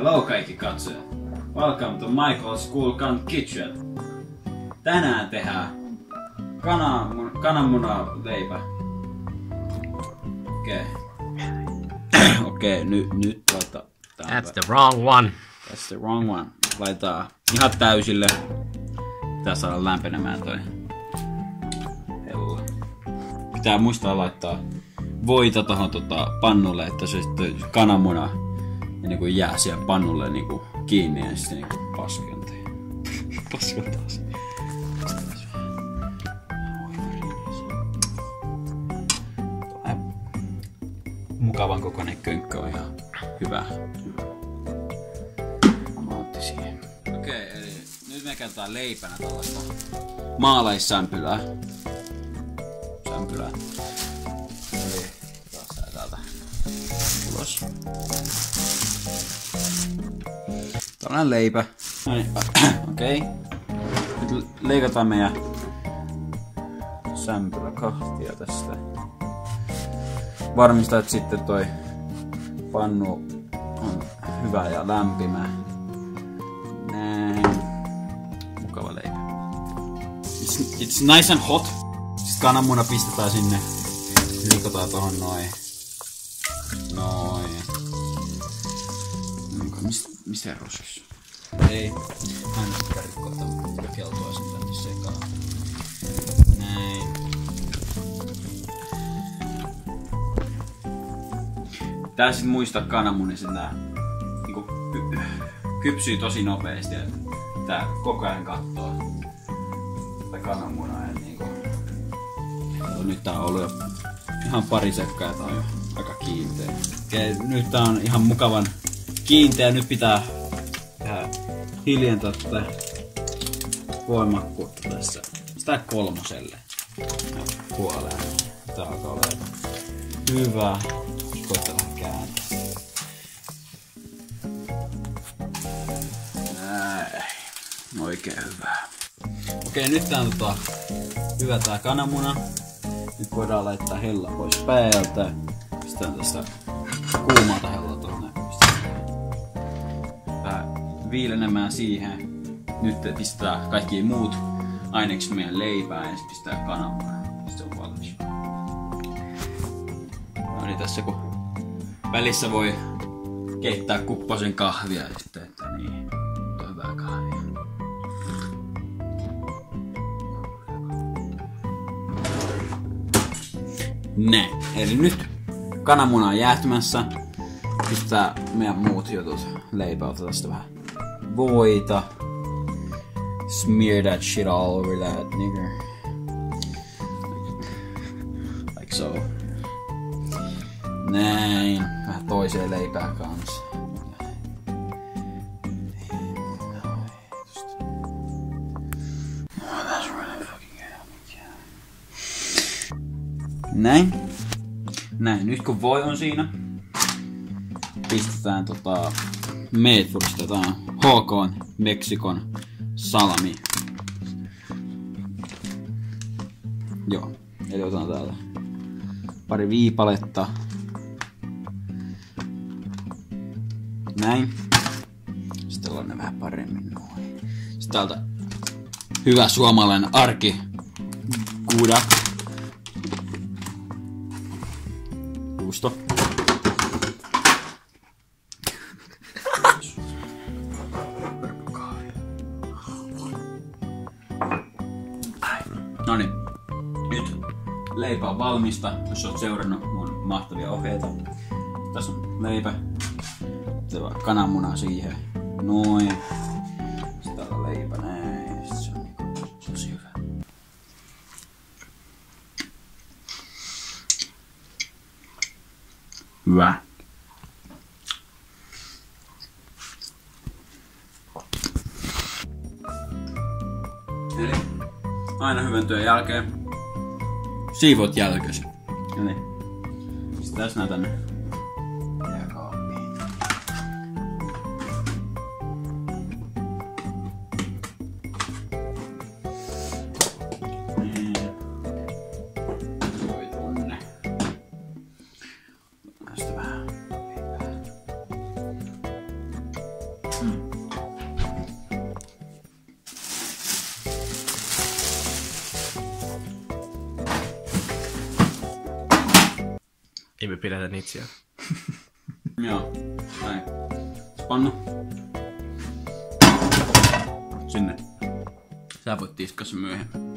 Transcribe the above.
Hello kaikki katsojat. Welcome to Michael's Cool Can Kitchen. Tänään tehdään kanan, kananmuna leipä. Okei. Okay. Okei, okay, nyt, nyt tuota. That's the wrong one. That's the wrong one. Laitetaan ihan täysille. Pitää saada lämpenemään toi hella. Pitää muistaa laittaa voita tohon tota pannulle, että se sitten kananmuna ja niinku jää siihen pannulle niinku kiinni ja sitten niinku paskentaa. Paskentaa se. Mukavan kokoinen könkkö on ihan hyvä. Amountti siihen. Okei, okay, eli nyt me käytetään leipänä tällaista maalaissämpylää. Sämpylää. Täältä ulos. Tällainen leipä. No niin, okei. Okay. Nyt leikataan meidän sämpylä kahtia tästä. Varmista, että sitten toi pannu on hyvä ja lämpimä. Näin. Mukava leipä. It's, it's nice and hot. Sitten kananmuna pistetään sinne. Liikotaan tohon noin. Noin. Onko mistä, mistä rosas? Ei. Mä en sitä rikkoa tätä keltoa sen tänne sekaan. Näin. Tää sit muistaa kananmunissa nää niinku, ky- kypsyy tosi nopeasti ja tää koko ajan kattoo tätä kananmunaa ja niinku nyt tää on ollut jo ihan pari sekkaa tää on jo aika kiinteä. Okei, nyt tää on ihan mukavan kiinteä. Nyt pitää tehdä hiljentää tätä voimakkuutta tässä. Sitä kolmoselle. Puoleen. Tää alkaa olla hyvä. Koittaa vähän kääntää. Näin. Oikein hyvä. Okei, nyt tää on tota, hyvä tää kananmuna. Nyt voidaan laittaa hella pois päältä. Pistetään tästä tonne. Pistetään Vähän viilenemään siihen. Nyt pistetään kaikki muut aineksi meidän leipään ja pistää kananmuna. Sitten on valmis. No niin tässä kun välissä voi keittää kupposen kahvia sitten, että niin, kahvia. Näin. Eli nyt kananmuna on jäähtymässä. Pistää meidän muut jutut. Leipä otetaan tästä vähän voita. Smear that shit all over that nigger. Like so. Näin. Vähän toiseen leipään kanssa. Näin. Näin. Nyt kun voi on siinä, pistetään tota meatwursta. Tää on HK Meksikon salami. Joo. Eli otan täältä pari viipaletta. Näin. Sitten ollaan ne vähän paremmin noin. Sitten täältä hyvä suomalainen arki. Kuudak. Juusto. No niin. Nyt leipä on valmista, jos olet seurannut mun mahtavia ohjeita. Tässä on leipä. Kananmuna siihen. Noin. Hyvä. Eli aina hyvän työn jälkeen siivot jälkösi. No niin. Sitten Ei me pidetä niitä siellä. Joo, näin. Pannu. Sinne. Sä voit tiskaa sen myöhemmin.